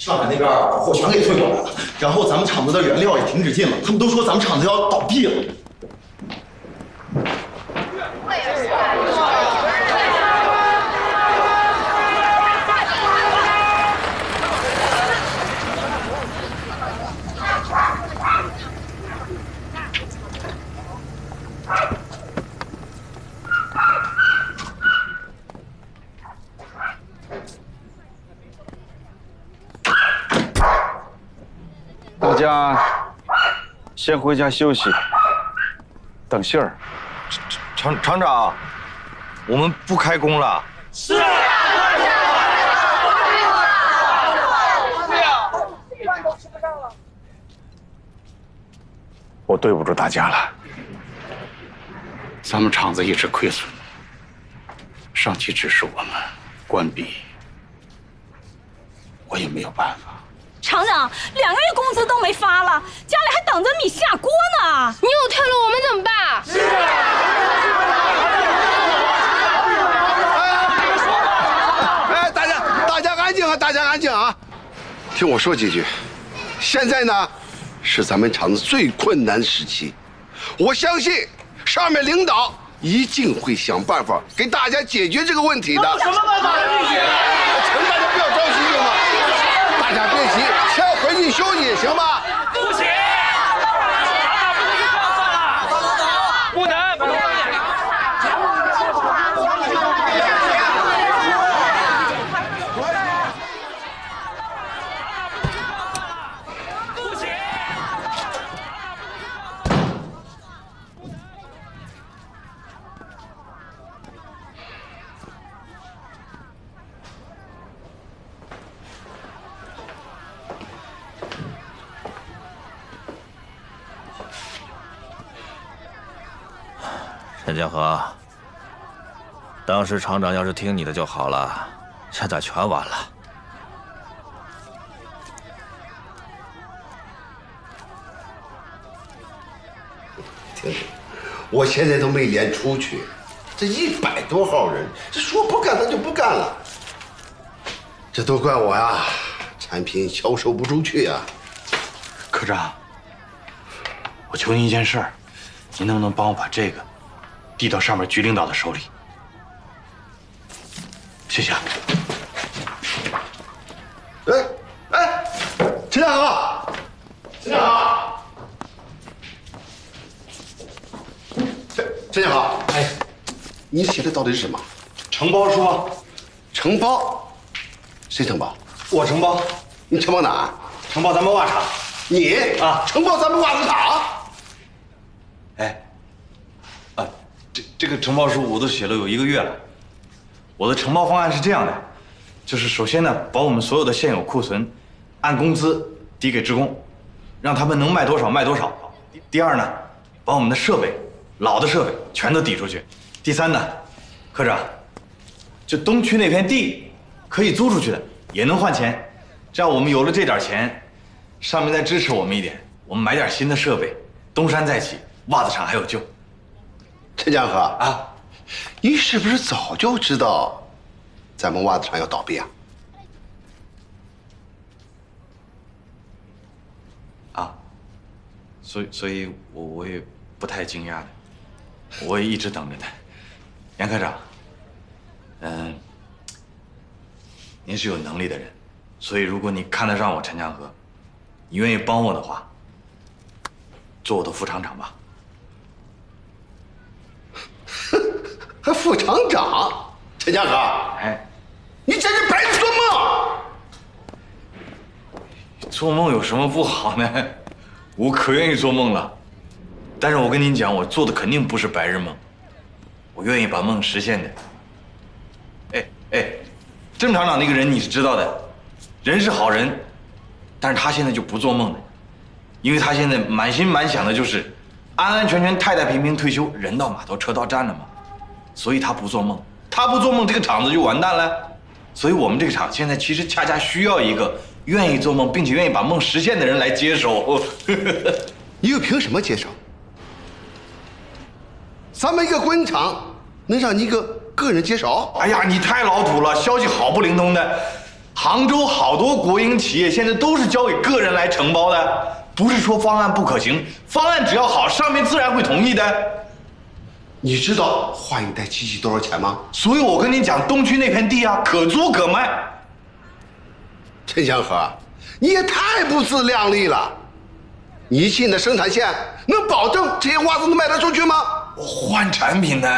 上海那边货全给退过来了，然后咱们厂子的原料也停止进了，他们都说咱们厂子要倒闭了。大家先回家休息，等信儿。厂厂长，我们不开工了。是我对不住大家了。咱们厂子一直亏损，上级指示我们关闭，我也没有办法。厂长，两个月工资都没发了，家里还等着米下锅呢。你有退了，我们怎么办啊？哎，大家大家安静啊！大家安静啊！听我说几句。现在呢，是咱们厂子最困难时期，我相信上面领导一定会想办法给大家解决这个问题的。什么办法？请大家不要着急，行吗？大家别急，休息，行吧？陈江河，当时厂长要是听你的就好了，现在全完了。听着，我现在都没脸出去，这一百多号人，这说不干咱就不干了，这都怪我呀，产品销售不出去呀。科长，我求您一件事儿，您能不能帮我把这个递到上面局领导的手里？谢谢啊。哎哎，陈大豪，陈大豪，陈陈建豪，哎，你写的到底是什么？承包书啊，承包？谁承包？我承包，你承包哪儿？承包咱们袜厂。你啊承包咱们袜子厂？哎，啊，这这个承包书我都写了有一个月了。我的承包方案是这样的，就是首先呢，把我们所有的现有库存按工资抵给职工，让他们能卖多少卖多少。第二呢，把我们的设备，老的设备全都抵出去。第三呢，科长，就东区那片地可以租出去的，也能换钱。这样我们有了这点钱，上面再支持我们一点，我们买点新的设备，东山再起，袜子厂还有救。陈江河啊，你是不是早就知道咱们袜子厂要倒闭啊？啊，所以所以我我也不太惊讶的，我也一直等着他。杨科长，嗯，您是有能力的人，所以如果你看得上我陈江河，你愿意帮我的话，做我的副厂长吧。还副厂长？陈江河，哎，你简直白做梦！做梦有什么不好呢？我可愿意做梦了，但是我跟您讲，我做的肯定不是白日梦，我愿意把梦实现的。哎哎，郑厂长那个人你是知道的，人是好人，但是他现在就不做梦了，因为他现在满心满想的就是安安全全、太太平平退休，人到码头车到站了嘛，所以他不做梦，他不做梦，这个厂子就完蛋了。所以我们这个厂现在其实恰恰需要一个愿意做梦，并且愿意把梦实现的人来接手。你又凭什么接手？咱们一个国营厂能让你一个个人接手？哎呀，你太老土了，消息好不灵通的。杭州好多国营企业现在都是交给个人来承包的，不是说方案不可行，方案只要好，上面自然会同意的。你知道换一台机器多少钱吗？所以我跟你讲，东区那片地啊，可租可卖。陈祥和，你也太不自量力了！你新的生产线能保证这些袜子能卖得出去吗？我换产品呢，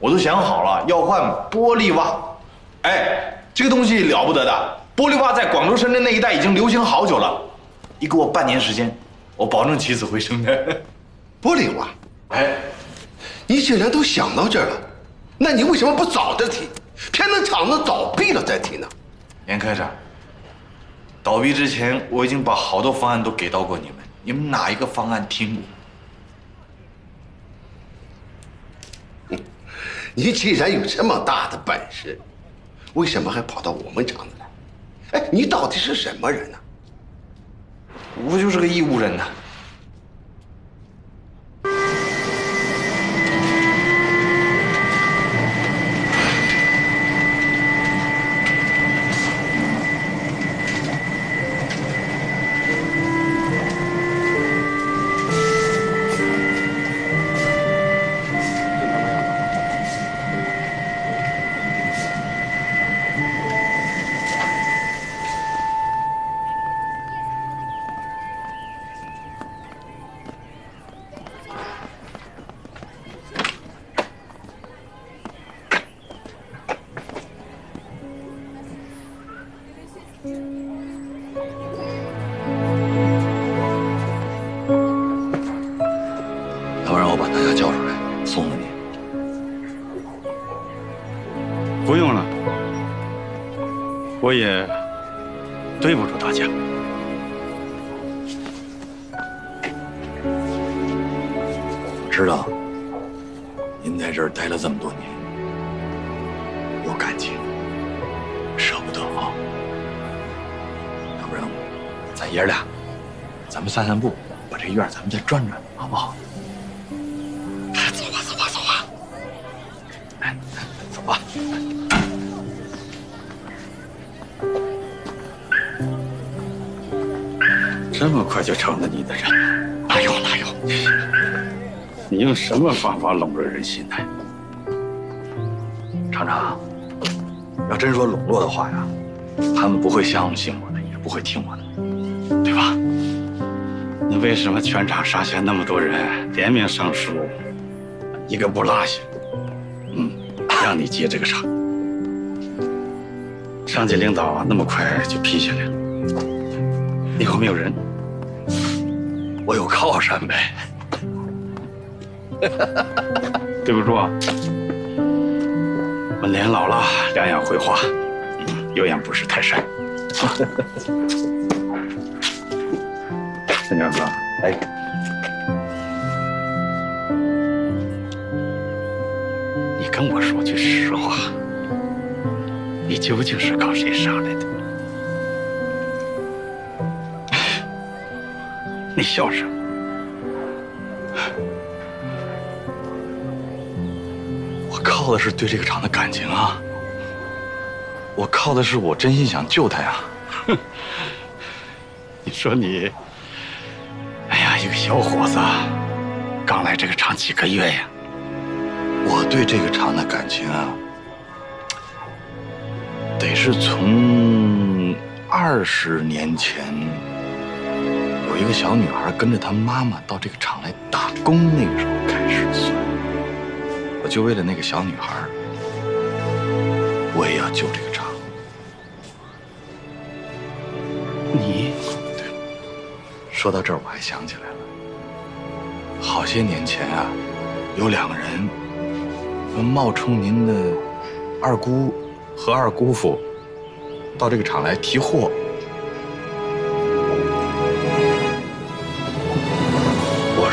我都想好了，要换玻璃袜。哎，这个东西了不得的，玻璃袜在广州、深圳那一带已经流行好久了。你给我半年时间，我保证起死回生的。玻璃袜，哎，你既然都想到这儿了，那你为什么不早点提，偏等厂子倒闭了再提呢？严科长，倒闭之前我已经把好多方案都给到过你们，你们哪一个方案听过？你既然有这么大的本事，为什么还跑到我们厂子来？哎，你到底是什么人呢？我就是个义乌人呐。要不用了，我也对不住大家。我知道您在这儿待了这么多年，有感情，舍不得啊。要不然咱爷俩，咱们散散步，把这院咱们再转转，好不好？这么快就成了你的人？哪有哪有？你用什么方法笼络人心呢？厂长，要真说笼络的话呀，他们不会相信我的，也不会听我的，对吧？那为什么全厂上下那么多人联名上书，一个不落下？嗯，让你接这个厂。上级领导那么快就批下来了，以后没有人？我有靠山呗。对不住啊，我年老了，两眼会花，嗯有眼不识泰山。陈强哥，哎，你跟我说句实话，你究竟是靠谁上来的？你笑什么？我靠的是对这个厂的感情啊，我靠的是我真心想救他呀。你说你，哎呀，一个小伙子，刚来这个厂几个月呀？我对这个厂的感情啊，得是从二十年前一个小女孩跟着她妈妈到这个厂来打工那个时候开始算。我就为了那个小女孩，我也要救这个厂。你对说到这儿，我还想起来了，好些年前啊，有两个人冒充您的二姑和二姑父到这个厂来提货。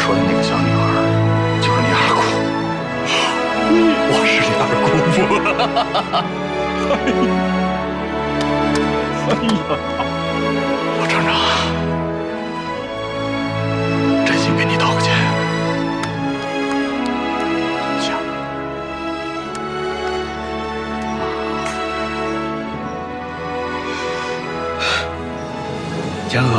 说的那个小女孩就是你二姑，我是你二姑父。老厂长，真心给你道个歉。行。江河，